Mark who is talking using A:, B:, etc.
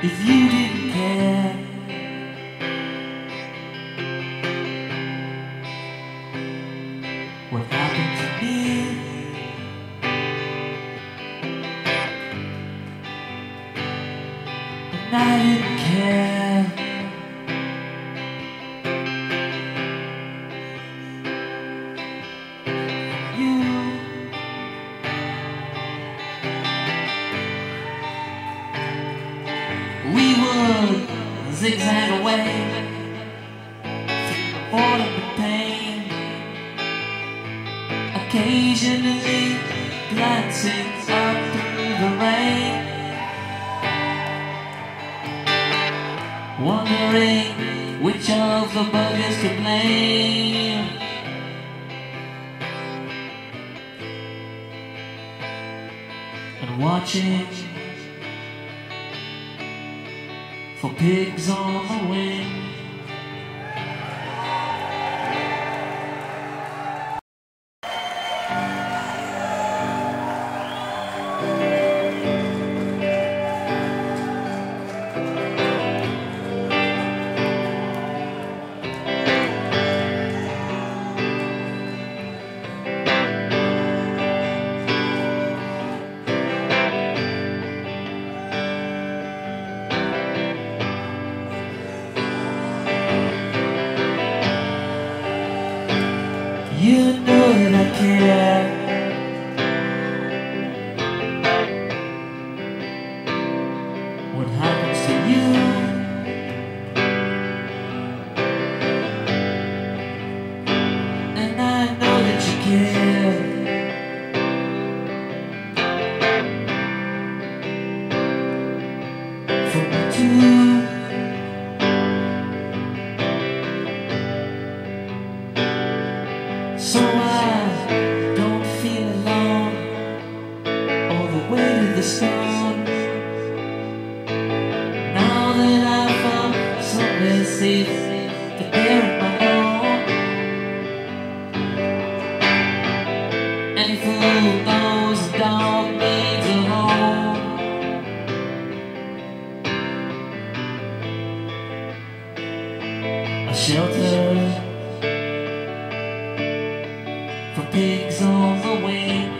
A: if you didn't care. What happened to me? And zigzag away. Avoiding the pain. Occasionally glancing up through the rain. Wondering which of the buggers to blame. And watching for pigs on the wing. Care. To bury my own. Any fool knows a dog needs a home. A shelter for pigs on the wing.